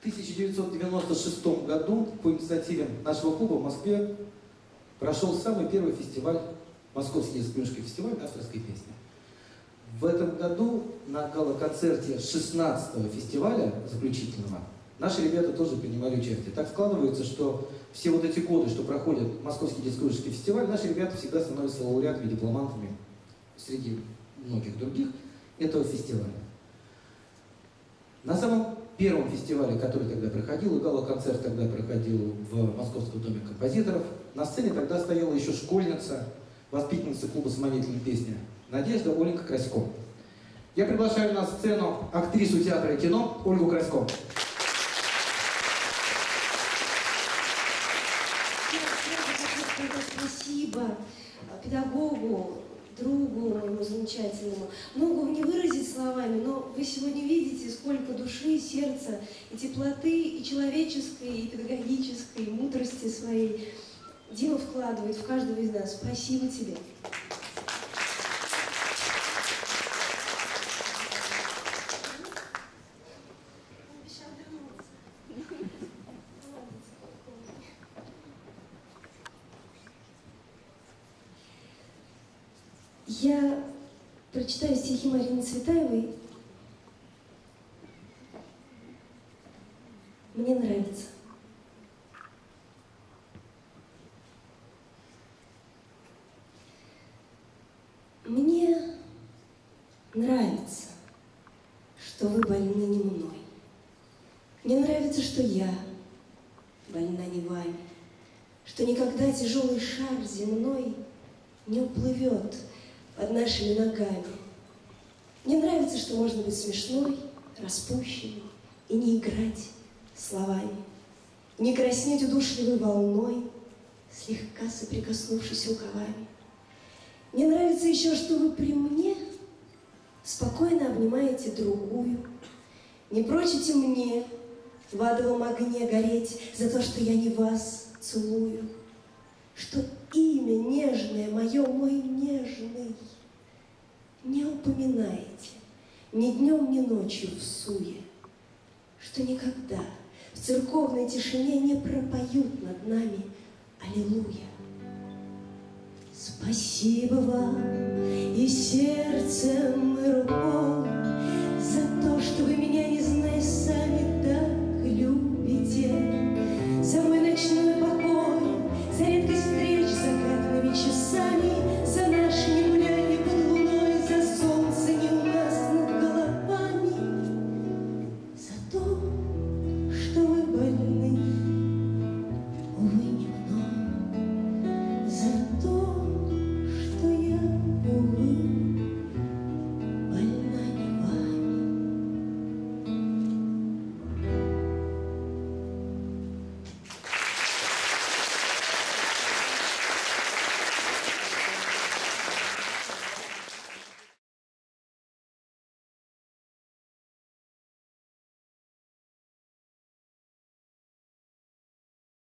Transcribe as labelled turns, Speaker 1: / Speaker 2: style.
Speaker 1: В 1996 году по инициативе нашего клуба в Москве прошел самый первый фестиваль, Московский Ясклюшский фестиваль авторской песни. В этом году на гала-концерте 16-го фестиваля заключительного наши ребята тоже принимали участие. Так складывается, что все вот эти годы, что проходит Московский детско фестиваль, наши ребята всегда становятся лауреатами, дипломантами среди многих других этого фестиваля. На самом первом фестивале, который тогда проходил, и гала-концерт тогда проходил в Московском доме композиторов, на сцене тогда стояла еще школьница, воспитанница клуба «Самодеятельная песня» Надежда Оленька Красько. Я приглашаю на сцену актрису театра и кино Ольгу Красько.
Speaker 2: Спасибо педагогу, другу моему замечательному. Могу не выразить словами, но вы сегодня видите, сколько души, сердца и теплоты, и человеческой, и педагогической, и мудрости своей Дима вкладывает в каждого из нас. Спасибо тебе. Я прочитаю стихи Марины Цветаевой. Мне нравится. Мне нравится, что вы больны не мной. Мне нравится, что я больна не вами, что никогда тяжелый шар земной не уплывет под нашими ногами. Мне нравится, что можно быть смешной, распущенной и не играть словами, не краснеть удушливой волной, слегка соприкоснувшись рукавами. Мне нравится еще, что вы при мне спокойно обнимаете другую, не прочите мне в адовом огне гореть за то, что я не вас целую, что имя нежное мое, мой упоминаете ни днем, ни ночью в суе, что никогда в церковной тишине не пропоют над нами. Аллилуйя. Спасибо вам и сердцем, и рукой,